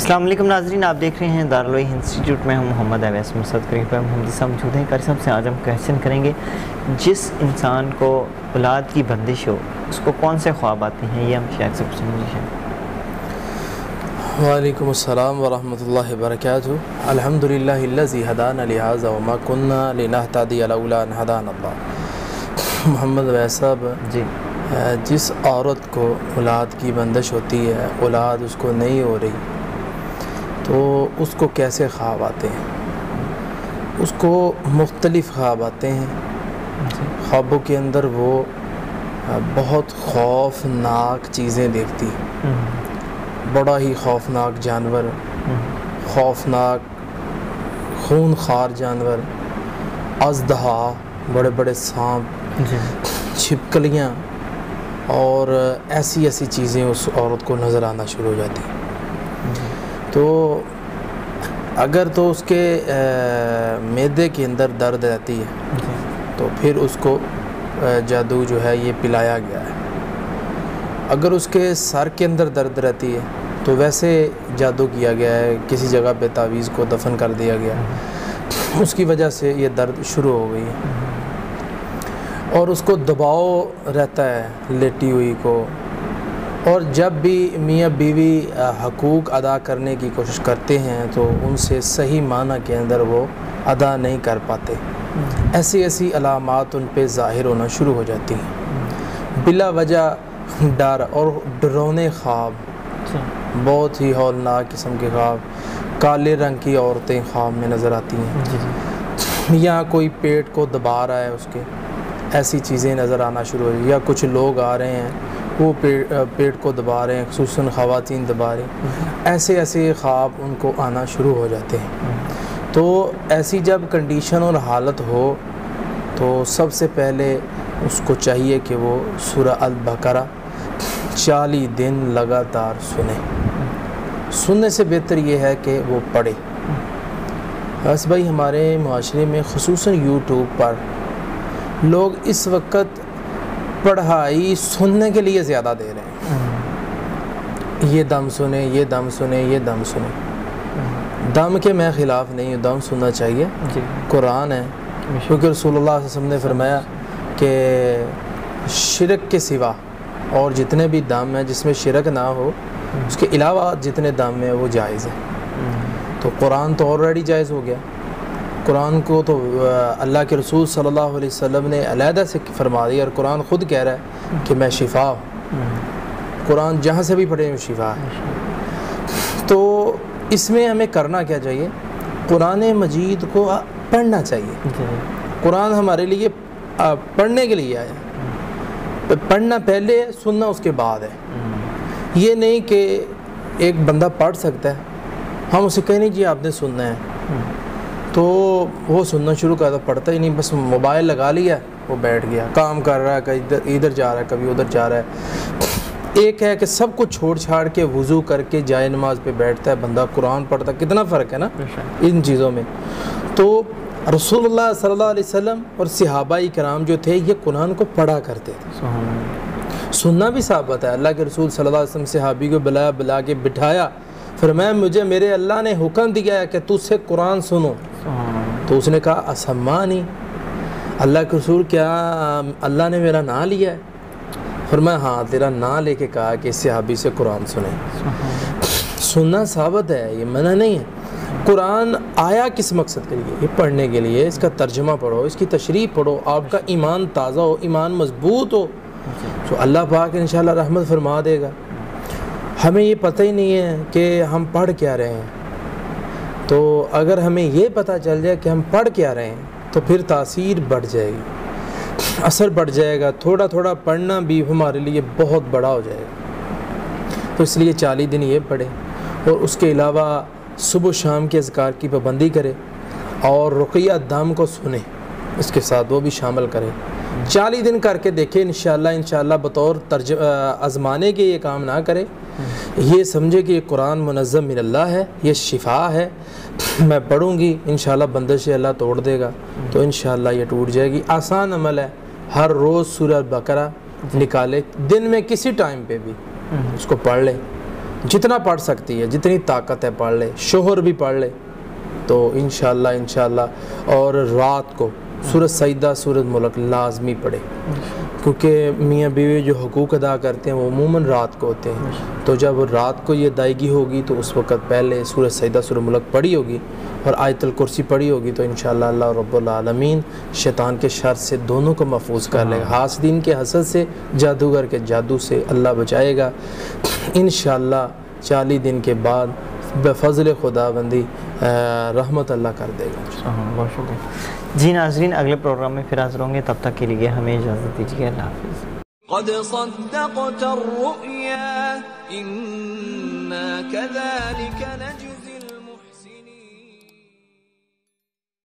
अस्सलाम वालेकुम नाजरीन आप देख रहे हैं दारुल इंस्टीट्यूट में हम मोहम्मद अवैस मुसद करीब मोहम्मद साहब मौजूद हैं। कारी साहब से आज हम क्वेश्चन करेंगे जिस इंसान को औलाद की बंदिश हो उसको कौन से ख्वाब आते हैं ये हम शायद से पूछेंगे वालेकुम अस्सलाम वरहमतुल्लाहि वबरकातुहू। अल्हम्दुलिल्लाहिल्लज़ी हदाना लिहाज़ा वमा कुन्ना लिनहतदी लौला अन हदाना अल्लाह। मोहम्मद अवैस साहब जी। जिस औरत को औलाद की बंदिश होती है औलाद उसको नहीं हो रही। तो उसको कैसे ख्वाब आते हैं? उसको मुख्तलिफ़ ख्वाब आते हैं। ख्वाबों के अंदर वो बहुत खौफनाक चीज़ें देखती। हम्म, बड़ा ही खौफनाक जानवर। हम्म, खौफनाक खून खार जानवर। अजदहा बड़े बड़े सांप छिपकलियाँ और ऐसी ऐसी चीज़ें उस औरत को नज़र आना शुरू हो जाती। हैं तो अगर तो उसके मैदे के अंदर दर्द रहती है तो फिर उसको जादू जो है ये पिलाया गया है। अगर उसके सर के अंदर दर्द रहती है तो वैसे जादू किया गया है किसी जगह पे तावीज़ को दफन कर दिया गया उसकी वजह से ये दर्द शुरू हो गई है। और उसको दबाव रहता है लेटी हुई को और जब भी मियाँ बीवी हकूक़ अदा करने की कोशिश करते हैं तो उनसे सही माना के अंदर वो अदा नहीं कर पाते। ऐसी ऐसी अलामत उन पर ज़ाहिर होना शुरू हो जाती हैं। बिला वजह डर और डरोने ख्वाब बहुत ही हौलनाक किस्म के ख्वाब काले रंग की औरतें ख्वाब में नज़र आती हैं। या कोई पेट को दबा रहा है उसके ऐसी चीज़ें नज़र आना शुरू हो या कुछ लोग आ रहे हैं वो पेट पेट को दबा रहे हैं खसूस ख़वान दबा रहे हैं। ऐसे ऐसे ख्वाब उनको आना शुरू हो जाते हैं। तो ऐसी जब कंडीशन और हालत हो तो सबसे पहले उसको चाहिए कि वो सूरह अल बकरा चालीस दिन लगातार सुने। सुनने से बेहतर ये है कि वो पढ़े। बस भाई, हमारे माशरे में खसूस यूट्यूब पर लोग इस वक्त पढ़ाई सुनने के लिए ज़्यादा दे रहे हैं। ये दम सुने ये दम सुने ये दम सुने। दम के मैं ख़िलाफ़ नहीं हूँ दम सुनना चाहिए। कुरान है। क्योंकि अलैहि वसल्लम ने फरमाया कि शिरक के सिवा और जितने भी दम हैं जिसमें शिरक ना हो उसके अलावा जितने दम हैं वो जायज़ है। तो कुरान तो ऑलरेडी जायज़ हो गया। कुरान को तो अल्लाह के रसूल सल्लल्लाहु अलैहि वसल्लम ने अलहदा से फरमा दिया और कुरान ख़ुद कह रहा है कि मैं शिफा हूँ। कुरान जहाँ से भी पढ़े शिफा है। तो इसमें हमें करना क्या चाहिए? कुरान मजीद को पढ़ना चाहिए। कुरान हमारे लिए पढ़ने के लिए आया। पढ़ना पहले, सुनना उसके बाद है। ये नहीं कि एक बंदा पढ़ सकता है। हम उसे कहें नहीं, जी, आपने सुनना है। तो वो सुनना शुरू कर पढ़ता ही नहीं बस मोबाइल लगा लिया वो बैठ गया। काम कर रहा है कभी इधर इधर जा रहा है कभी उधर जा रहा है। एक है कि सब कुछ छोड़ छाड़ के वज़ू करके जाए नमाज़ पे बैठता है बंदा कुरान पढ़ता कितना फ़र्क है ना? इन चीज़ों में। तो रसूलुल्लाह सल्लल्लाहु अलैहि वसल्लम और सिहाबा कराम जो थे ये कुरान को पढ़ा करते थे। सुनना भी साबित है। अल्लाह के रसूल सल्लल्लाहु अलैहि वसल्लम सिहाबी को बुलाया बुला के बिठाया। फिर मैं मुझे मेरे अल्लाह ने हुक्म दिया है कि तुझसे कुरान सुनो। तो उसने कहा असम्मानी अल्लाह के रसूल क्या अल्लाह ने मेरा ना लिया है? फिर मैं हाँ तेरा ना लेके कहा कि इससे हाबी से कुरान सुने। सुनना साबित है ये मना नहीं है। कुरान आया किस मकसद के लिए? ये पढ़ने के लिए। इसका तर्जमा पढ़ो इसकी तशरी पढ़ो। आपका ईमान ताज़ा हो ईमान मज़बूत हो। तो अल्लाह पाक इन रहमत फरमा देगा। हमें ये पता ही नहीं है कि हम पढ़ क्या रहे हैं। तो अगर हमें ये पता चल जाए कि हम पढ़ क्या रहे हैं तो फिर तासीर बढ़ जाएगी। असर बढ़ जाएगा थोड़ा थोड़ा पढ़ना भी हमारे लिए बहुत बड़ा हो जाएगा। तो इसलिए चालीस दिन ये पढ़े और उसके अलावा सुबह शाम के अजकार की पाबंदी करें और रुकिया दम को सुने इसके साथ वो भी शामिल करें। चालीस दिन करके देखें इन शाला बतौर तर्ज आजमाने के ये काम ना करें। ये समझे कि ये कुरान मुनज़म मिल्ला है ये शिफा है मैं पढ़ूँगी इन से अल्लाह तोड़ देगा तो इन ये टूट जाएगी। आसान अमल है, हर रोज़ सूरह बकरा निकाले, दिन में किसी टाइम पे भी। उसको पढ़ ले। जितना पढ़ सकती है, जितनी ताकत है पढ़ ले, शोहर भी पढ़ ले। तो इन शह और रात को सूरज सईदा सूरज मुल्क लाजमी पढ़े। क्योंकि मियाँ बीवी जो हकूक़ अदा करते हैं वो अमूमन रात को होते हैं। तो जब रात को ये अदायगी होगी तो उस वक़्त पहले सूरत सईदा सूरज मुल्क पढ़ी होगी और आयतल कुर्सी पढ़ी होगी तो इन अल्लाह रब्लमीन शैतान के शर से दोनों को महफूज कर लेगा। हाँ। हासदीन के हसद से जादूगर के जादू से अल्लाह बचाएगा। इन चालीस दिन के बाद बेफजल खुदाबंदी रहमत अल्लाह कर देगा। हाँ, बहुत शुक्रिया। जी नाजरीन, अगले प्रोग्राम में फिर हाजिर होंगे। तब तक के लिए हमें इजाज़त दीजिए। अल्लाह